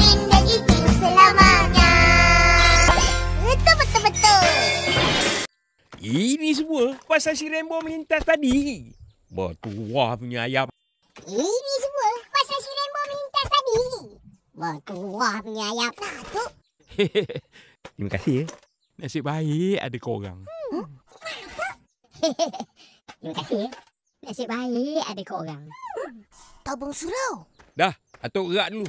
Pindah gigi selamanya. Betul, betul, betul. Ini semua pasal si Rainbow melintas tadi. Bertuah punya ayam. Ini semua pasal si Rainbow melintas tadi. Bertuah punya ayam. Nah, tu. Terima kasih ya. Nasib baik ada korang. Terima kasih ya. Nasib baik ada korang. Tabung surau. Dah, atuk gerak dulu.